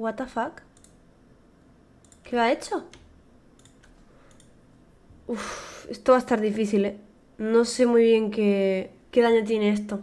What the fuck? ¿Qué ha hecho? Uf, esto va a estar difícil, ¿eh? No sé muy bien qué, qué daño tiene esto.